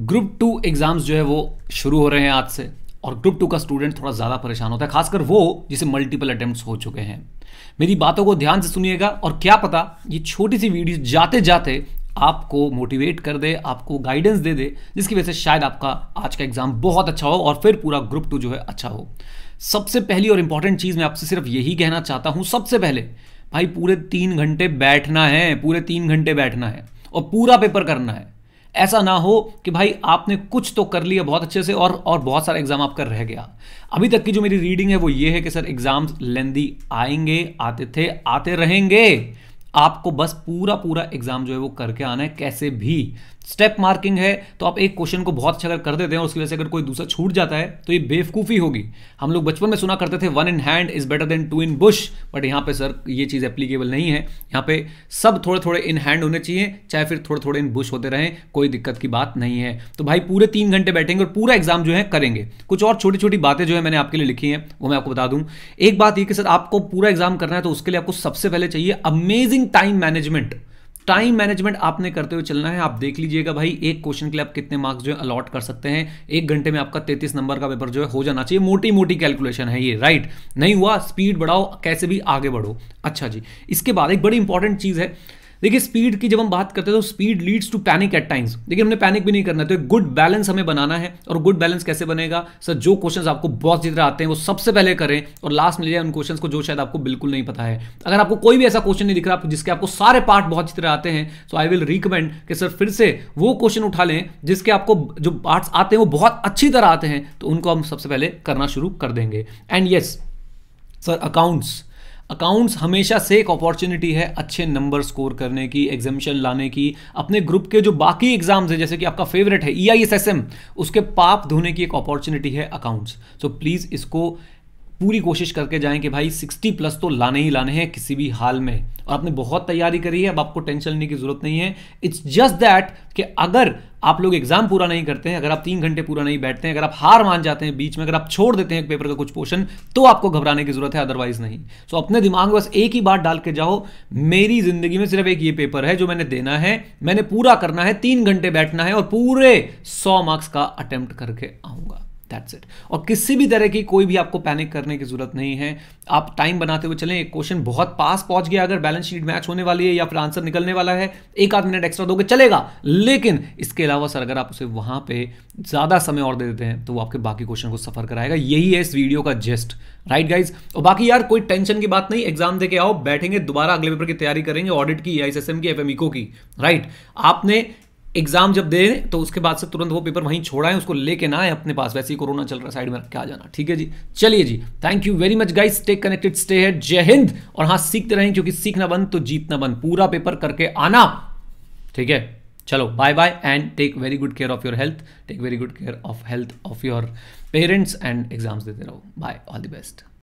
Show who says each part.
Speaker 1: Group to exams जो है वो शुरू हो रहे हैं आज से, और ग्रुप टू का स्टूडेंट थोड़ा ज़्यादा परेशान होता है, खासकर वो जिसे मल्टीपल अटेम्प्ट्स हो चुके हैं। मेरी बातों को ध्यान से सुनिएगा, और क्या पता ये छोटी सी वीडियो जाते जाते आपको मोटिवेट कर दे, आपको गाइडेंस दे दे, जिसकी वजह से शायद आपका आज का एग्ज़ाम बहुत अच्छा हो, और फिर पूरा ग्रुप टू जो है अच्छा हो। सबसे पहली और इंपॉर्टेंट चीज़ मैं आपसे सिर्फ़ यही कहना चाहता हूँ, सबसे पहले, भाई पूरे तीन घंटे बैठना है, पूरे तीन घंटे बैठना है, और पूरा पेपर करना है। ऐसा ना हो कि भाई आपने कुछ तो कर लिया बहुत अच्छे से और और बहुत सारा एग्ज़ाम आपका रह गया। अभी तक की जो मेरी रीडिंग है वो ये है कि सर एग्ज़ाम्स लेंदी आएँगे, आते थे, आते रहेंगे। आपको बस पूरा पूरा एग्ज़ाम जो है वो करके आना है, कैसे भी। स्टेप मार्किंग है तो आप एक क्वेश्चन को बहुत अच्छा अगर कर देते हैं और उसकी वजह से अगर कोई दूसरा छूट जाता है तो ये बेवकूफ़ी होगी। हम लोग बचपन में सुना करते थे one in hand is better than two in bush but यहाँ पे सर ये चीज़ एप्लीकेबल नहीं है। यहाँ पे सब थोड़े थोड़े इन हैंड होने चाहिए, चाहे फिर थोड़े थोड़े इन बुश होते रहें, कोई दिक्कत की बात नहीं है। तो भाई पूरे तीन घंटे बैठेंगे और पूरा एग्ज़ाम जो है करेंगे। कुछ और छोटी छोटी बातें जो है मैंने आपके लिए लिखी हैं, वो मैं आपको बता दूँ। एक बात ये कि सर आपको पूरा एग्ज़ाम करना है तो उसके लिए आपको सबसे पहले चाहिए amazing time management time management आपने करते हुए चलना है। आप देख लीजिएगा भाई, एक क्वेश्चन के लिए आप कितने मार्क्स जो है अलॉट कर सकते हैं। एक घंटे में आपका तैतीस नंबर का पेपर जो है हो जाना चाहिए। मोटी मोटी कैलकुलेशन है ये राइट नहीं हुआ स्पीड बढ़ाओ, कैसे भी आगे बढ़ो। अच्छा जी, इसके बाद एक बड़ी इंपॉर्टेंट चीज़ है। देखिए स्पीड की जब हम बात करते हैं तो speed leads to panic at times देखिए, हमने पैनिक भी नहीं करना तो एक गुड बैलेंस हमें बनाना है, और गुड बैलेंस कैसे बनेगा? सर, जो क्वेश्चंस आपको बहुत जितना आते हैं, वो सबसे पहले करें, और लास्ट में जाए उन क्वेश्चंस को जो शायद आपको बिल्कुल नहीं पता है. अगर आपको कोई भी ऐसा क्वेश्चन नहीं दिख रहा जिसके आपको सारे पार्ट बहुत जितने आते हैं सो आई विल रिकमेंड कि सर, फिर से वो क्वेश्चन उठा लें, जिसके आपको जो पार्ट्स आते हैं, वो बहुत अच्छी तरह आते हैं तो उनको हम सबसे पहले करना शुरू कर देंगे. And yes sir accounts accounts हमेशा से एक अपॉर्चुनिटी है अच्छे नंबर स्कोर करने की एग्जामिशन लाने की, अपने ग्रुप के जो बाकी एग्ज़ाम्स हैं, जैसे कि आपका फेवरेट है E I S S M उसके पाप धोने की एक अपॉर्चुनिटी है अकाउंट्स सो प्लीज़ इसको पूरी कोशिश करके जाएँ कि भाई 60 प्लस तो लाने ही लाने हैं किसी भी हाल में। और आपने बहुत तैयारी करी है अब आपको टेंशन लेने की ज़रूरत नहीं है। इट्स जस्ट दैट कि अगर आप लोग एग्ज़ाम पूरा नहीं करते हैं अगर आप तीन घंटे पूरा नहीं बैठते हैं अगर आप हार मान जाते हैं बीच में अगर आप छोड़ देते हैं एक पेपर का कुछ पोर्शन तो आपको घबराने की ज़रूरत है अदरवाइज़ नहीं। सो so, अपने दिमाग में बस एक ही बात डाल के जाओ मेरी ज़िंदगी में सिर्फ़ एक ये पेपर है जो मैंने देना है मैंने पूरा करना है तीन घंटे बैठना है और पूरे सौ मार्क्स का अटेम्प्ट करके आऊँगा। दैट्स इट और किसी भी तरह की कोई भी आपको पैनिक करने की ज़रूरत नहीं है। आप टाइम बनाते हुए चलें, एक क्वेश्चन बहुत पास पहुँच गया, अगर बैलेंस शीट मैच होने वाली है या फिर आंसर निकलने वाला है, एक आध मिनट एक्स्ट्रा दोगे, चलेगा। लेकिन इसके अलावा सर अगर आप उसे वहाँ पे ज़्यादा समय और दे देते हैं तो वो आपके बाकी क्वेश्चन को सफ़र कराएगा। यही है इस वीडियो का जेस्ट राइट गाइज़ और बाकी यार, कोई टेंशन की बात नहीं एग्ज़ाम दे के आओ, बैठेंगे, दोबारा अगले पेपर की तैयारी करेंगे ऑडिट की आई की एफ़ की। राइट आपने एग्ज़ाम जब दे तो उसके बाद से तुरंत वो पेपर वहीं छोड़ा है उसको लेके ना आए अपने पास। वैसे ही कोरोना चल रहा साइड में, क्या जाना। ठीक है जी? चलिए जी thank you very much guys stay connected stay है जय हिंद। और हाँ सीखते रहें, क्योंकि सीखना बंद तो जीतना बंद। पूरा पेपर करके आना। ठीक है? चलो bye bye and take very good care of your health take very good care of health of your parents and exams देते रहो। Bye all the best